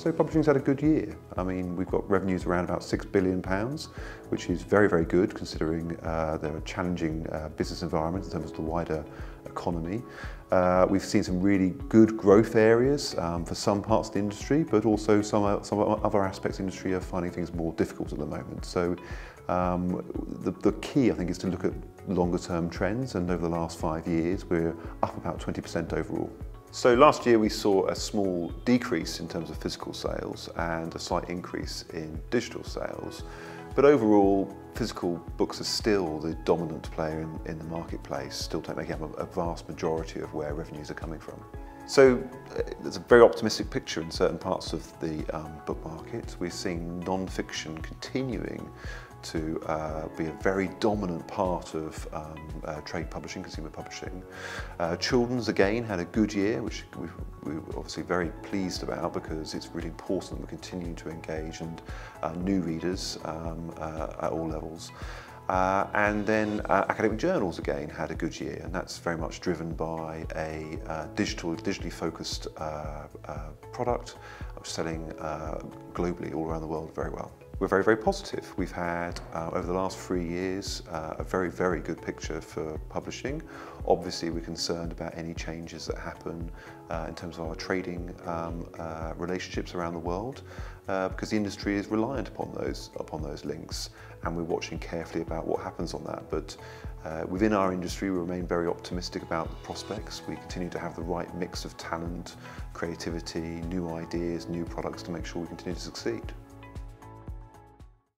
So publishing's had a good year. I mean, we've got revenues around about six billion pounds, which is very, very good considering uh, are challenging uh, business environment in terms of the wider economy. Uh, we've seen some really good growth areas um, for some parts of the industry, but also some, some other aspects of the industry are finding things more difficult at the moment. So um, the, the key, I think, is to look at longer term trends, and over the last five years, we're up about 20% overall. So last year we saw a small decrease in terms of physical sales and a slight increase in digital sales. But overall, physical books are still the dominant player in, in the marketplace, still making up a, a vast majority of where revenues are coming from. So uh, there's a very optimistic picture in certain parts of the um, book market. We're seeing non-fiction continuing to uh, be a very dominant part of um, uh, trade publishing, consumer publishing. Uh, children's again had a good year, which we, we were obviously very pleased about because it's really important that we're continuing to engage and uh, new readers um, uh, at all levels. Uh, and then uh, academic journals again had a good year, and that's very much driven by a uh, digital, digitally focused uh, uh, product, which is selling uh, globally all around the world very well. We're very, very positive. We've had, uh, over the last three years, uh, a very, very good picture for publishing. Obviously, we're concerned about any changes that happen uh, in terms of our trading um, uh, relationships around the world, uh, because the industry is reliant upon those, upon those links, and we're watching carefully about what happens on that. But uh, within our industry, we remain very optimistic about the prospects. We continue to have the right mix of talent, creativity, new ideas, new products to make sure we continue to succeed.